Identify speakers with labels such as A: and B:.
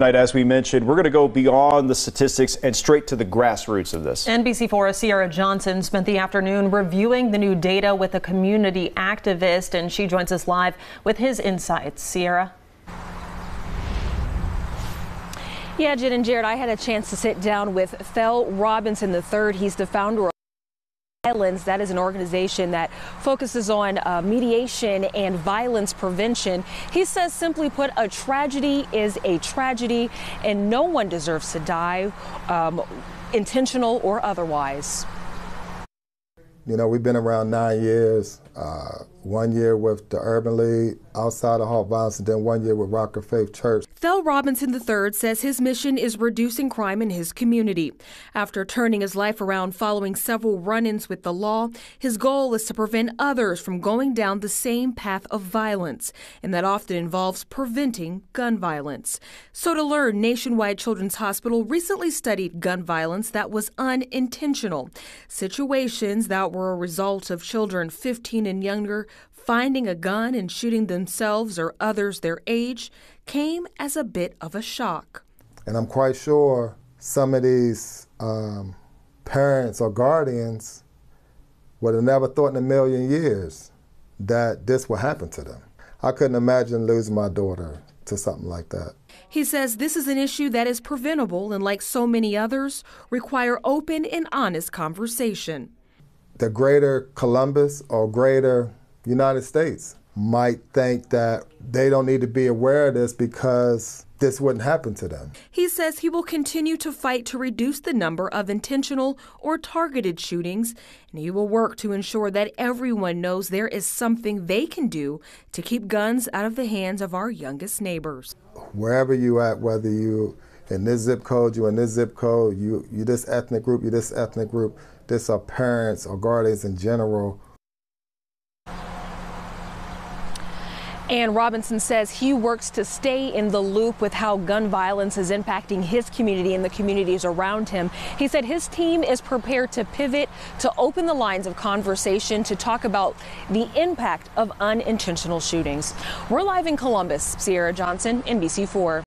A: Tonight, as we mentioned, we're going to go beyond the statistics and straight to the grassroots of this.
B: NBC4's Sierra Johnson spent the afternoon reviewing the new data with a community activist, and she joins us live with his insights. Sierra.
C: Yeah, Jen and Jared, I had a chance to sit down with Fel Robinson III. He's the founder Violence. That is an organization that focuses on uh, mediation and violence prevention. He says, simply put, a tragedy is a tragedy, and no one deserves to die, um, intentional or otherwise.
D: You know, we've been around nine years. Uh, one year with the Urban League outside of Halt Violence, and then one year with Rock of Faith Church.
C: Fel Robinson III says his mission is reducing crime in his community. After turning his life around following several run ins with the law, his goal is to prevent others from going down the same path of violence, and that often involves preventing gun violence. So, to learn, Nationwide Children's Hospital recently studied gun violence that was unintentional, situations that were a result of children 15 and younger finding a gun and shooting themselves or others their age came as a bit of a shock.
D: And I'm quite sure some of these um, parents or guardians would have never thought in a million years that this would happen to them. I couldn't imagine losing my daughter to something like that.
C: He says this is an issue that is preventable and, like so many others, require open and honest conversation.
D: The greater Columbus or greater United States might think that they don't need to be aware of this because this wouldn't happen to them.
C: He says he will continue to fight to reduce the number of intentional or targeted shootings, and he will work to ensure that everyone knows there is something they can do to keep guns out of the hands of our youngest neighbors.
D: Wherever you at, whether you in this zip code, you in this zip code, you you this ethnic group, you this ethnic group, this are parents or guardians in general
C: And Robinson says he works to stay in the loop with how gun violence is impacting his community and the communities around him. He said his team is prepared to pivot to open the lines of conversation to talk about the impact of unintentional shootings. We're live in Columbus. Sierra Johnson, NBC4.